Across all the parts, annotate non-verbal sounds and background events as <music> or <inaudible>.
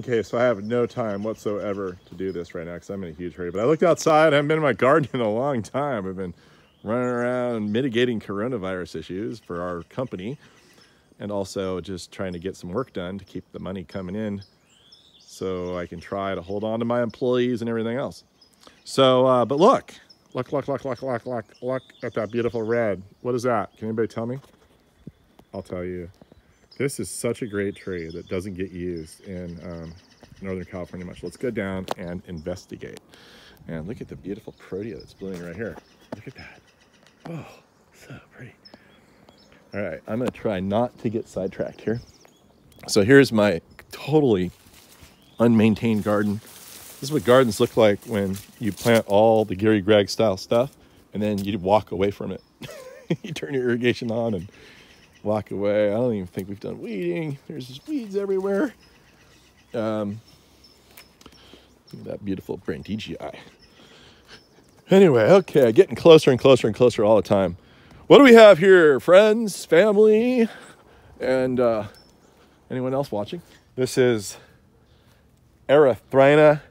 Okay, so I have no time whatsoever to do this right now because I'm in a huge hurry. But I looked outside. I haven't been in my garden in a long time. I've been running around mitigating coronavirus issues for our company and also just trying to get some work done to keep the money coming in so I can try to hold on to my employees and everything else. So, uh, but look, look, look, look, look, look, look, look at that beautiful red. What is that? Can anybody tell me? I'll tell you. This is such a great tree that doesn't get used in um, Northern California much. Let's go down and investigate. And look at the beautiful protea that's blooming right here. Look at that. Oh, so pretty. All right, I'm gonna try not to get sidetracked here. So here's my totally unmaintained garden. This is what gardens look like when you plant all the Gary Gragg style stuff and then you walk away from it. <laughs> you turn your irrigation on and walk away. I don't even think we've done weeding. There's just weeds everywhere. Um, that beautiful brandegii. Anyway, okay, getting closer and closer and closer all the time. What do we have here, friends, family, and uh, anyone else watching? This is Erythrina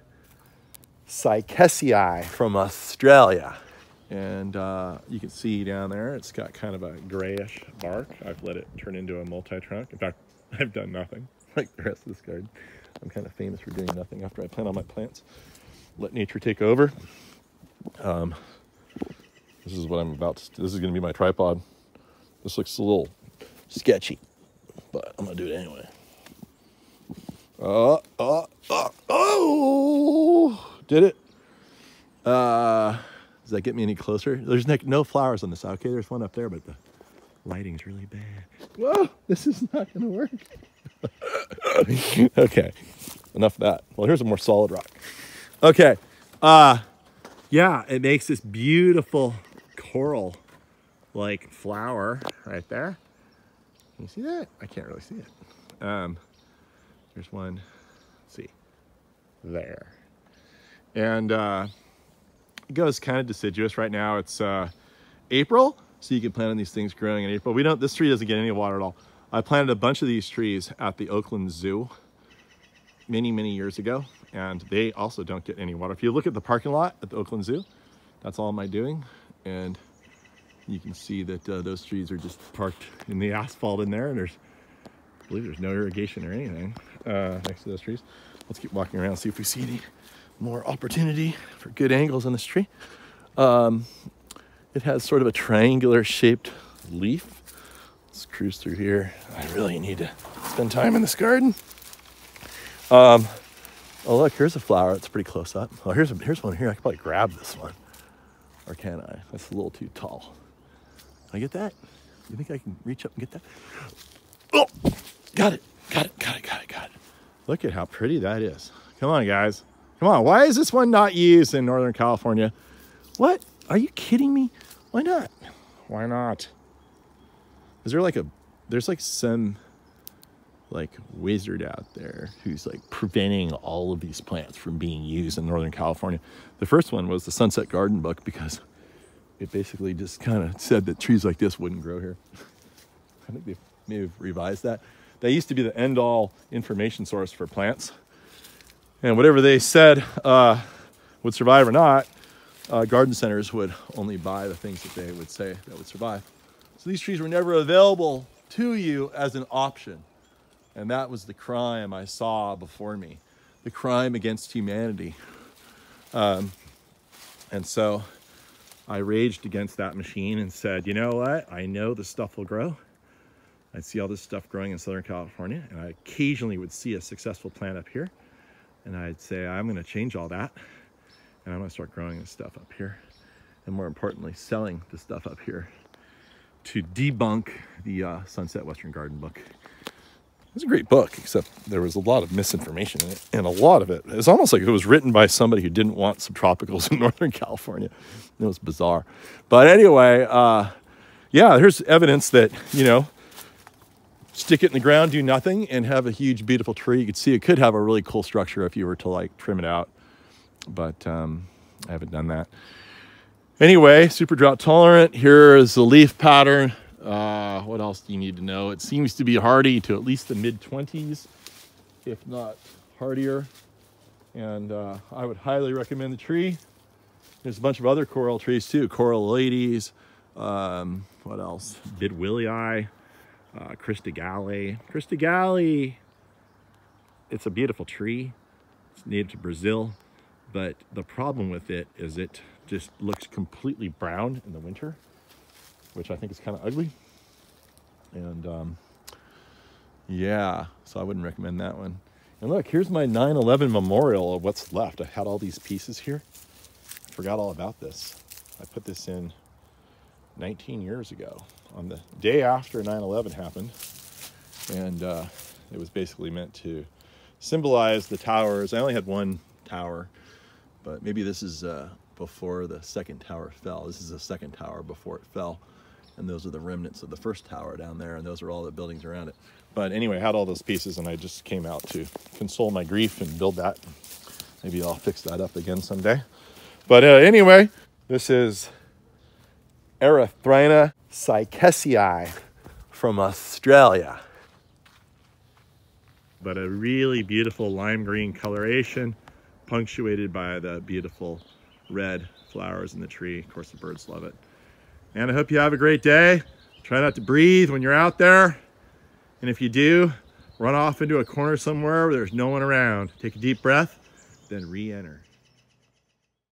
sykesii from Australia. And uh, you can see down there, it's got kind of a grayish bark. I've let it turn into a multi-trunk. In fact, <laughs> I've done nothing <laughs> like the rest of this garden. I'm kind of famous for doing nothing after I plant all my plants. Let nature take over. Um, this is what I'm about to, this is going to be my tripod. This looks a little sketchy, but I'm going to do it anyway. Uh, uh, uh, oh, did it. Uh, does that get me any closer? There's no flowers on this side. Okay, there's one up there, but the lighting's really bad. Whoa, this is not going to work. <laughs> okay, enough of that. Well, here's a more solid rock. Okay, uh, yeah, it makes this beautiful coral like flower right there. Can you see that? I can't really see it. Um, there's one, let's see, there. And uh, it goes kind of deciduous right now. It's uh, April, so you can plant on these things growing in April. We don't, this tree doesn't get any water at all. I planted a bunch of these trees at the Oakland Zoo many, many years ago, and they also don't get any water. If you look at the parking lot at the Oakland Zoo, that's all my doing. And you can see that uh, those trees are just parked in the asphalt in there, and there's, I believe there's no irrigation or anything uh, next to those trees. Let's keep walking around, see if we see any more opportunity for good angles on this tree. Um, it has sort of a triangular shaped leaf Let's cruise through here. I really need to spend time in this garden. Um, oh look, here's a flower. It's pretty close up. Oh, here's a, here's one here. I could probably grab this one, or can I? That's a little too tall. Can I get that? You think I can reach up and get that? Oh, got it, got it, got it, got it, got it. Look at how pretty that is. Come on, guys. Come on. Why is this one not used in Northern California? What? Are you kidding me? Why not? Why not? Is there like a, there's like some like wizard out there who's like preventing all of these plants from being used in Northern California. The first one was the Sunset Garden book because it basically just kind of said that trees like this wouldn't grow here. I think they may have revised that. That used to be the end all information source for plants. And whatever they said uh, would survive or not, uh, garden centers would only buy the things that they would say that would survive. So these trees were never available to you as an option. And that was the crime I saw before me the crime against humanity. Um, and so I raged against that machine and said, you know what? I know this stuff will grow. I'd see all this stuff growing in Southern California, and I occasionally would see a successful plant up here. And I'd say, I'm going to change all that, and I'm to start growing this stuff up here. And more importantly, selling the stuff up here to debunk the uh, Sunset Western Garden book. It's a great book, except there was a lot of misinformation in it, and a lot of it. It's almost like it was written by somebody who didn't want subtropicals <laughs> in Northern California. It was bizarre. But anyway, uh, yeah, there's evidence that, you know, stick it in the ground, do nothing, and have a huge, beautiful tree. You could see it could have a really cool structure if you were to like trim it out. But um, I haven't done that. Anyway, super drought tolerant. Here is the leaf pattern. Uh, what else do you need to know? It seems to be hardy to at least the mid 20s, if not hardier. And uh, I would highly recommend the tree. There's a bunch of other coral trees too. Coralloides. Um, what else? Bidwillii, uh. crista-galli, it's a beautiful tree. It's native to Brazil. But the problem with it is it just looks completely brown in the winter, which I think is kind of ugly. And um, yeah, so I wouldn't recommend that one. And look, here's my 9-11 memorial of what's left. I had all these pieces here. I forgot all about this. I put this in 19 years ago on the day after 9-11 happened. And uh, it was basically meant to symbolize the towers. I only had one tower, but maybe this is uh, before the second tower fell. This is the second tower before it fell. And those are the remnants of the first tower down there, and those are all the buildings around it. But anyway, I had all those pieces, and I just came out to console my grief and build that. Maybe I'll fix that up again someday. But uh, anyway, this is Erythrina sykesii from Australia. But a really beautiful lime green coloration, punctuated by the beautiful red flowers in the tree. Of course, the birds love it. And I hope you have a great day. Try not to breathe when you're out there. And if you do, run off into a corner somewhere where there's no one around. Take a deep breath, then re-enter.